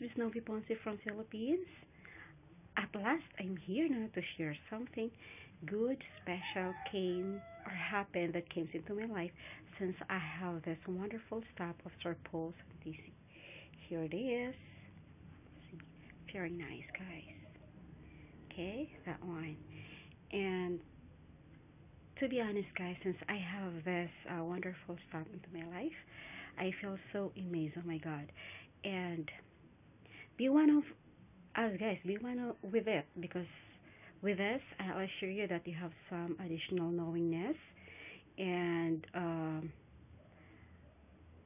Miss Novi Ponce from Philippines. At last, I'm here now to share something good, special came or happened that came into my life since I have this wonderful staff of Sir Paul Santisi. Here it is. Very nice, guys. Okay, that one. And to be honest, guys, since I have this uh, wonderful staff into my life, I feel so amazed. Oh my God! And be one of us, guys. Be one of, with it because with this, I'll assure you that you have some additional knowingness and um,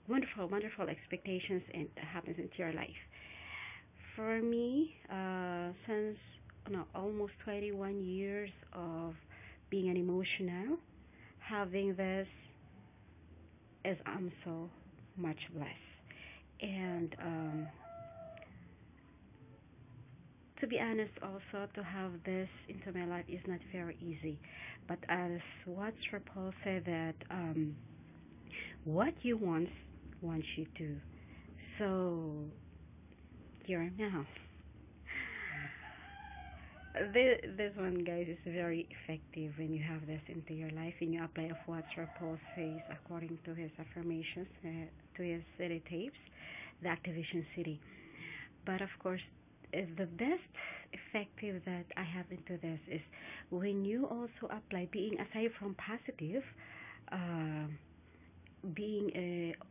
wonderful, wonderful expectations and happens into your life. For me, uh, since almost 21 years of being an emotional, having this is I'm so much blessed. And um, to be honest, also to have this into my life is not very easy. But as what Paul said that um, what you want wants you to. So here now. This, this one, guys, is very effective when you have this into your life and you apply of what Paul says according to his affirmations, uh, to his city tapes, the activation city. But of course, the best effective that I have into this is when you also apply being aside from positive, uh, being uh,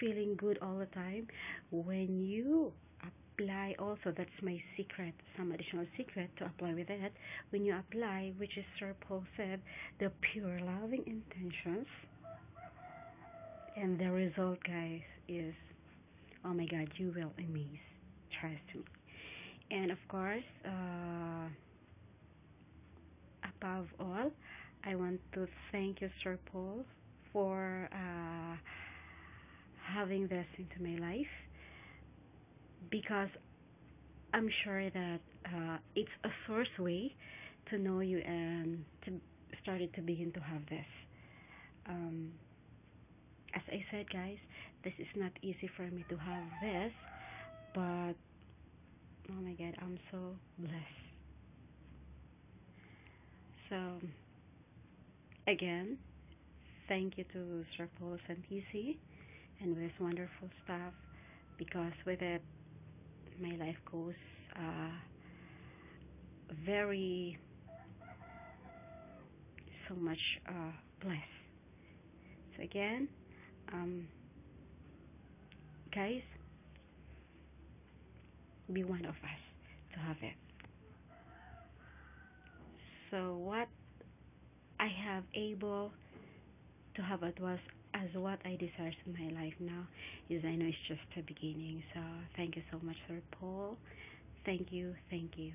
feeling good all the time. When you apply also, that's my secret, some additional secret to apply with that When you apply, which is Sir Paul said, the pure loving intentions, and the result, guys, is oh my God, you will amaze. Trust me and of course uh, above all I want to thank you Sir Paul for uh, having this into my life because I'm sure that uh, it's a source way to know you and to started to begin to have this. Um, as I said, guys, this is not easy for me to have this, but oh my god, I'm so blessed. So, again, thank you to Sir Paul Santisi and this wonderful staff because with it, my life goes uh, very, so much uh, blessed. So, again, um, guys, be one of us to have it. So what I have able to have it was as what I desire in my life now is I know it's just the beginning. So thank you so much, Sir Paul. Thank you, thank you.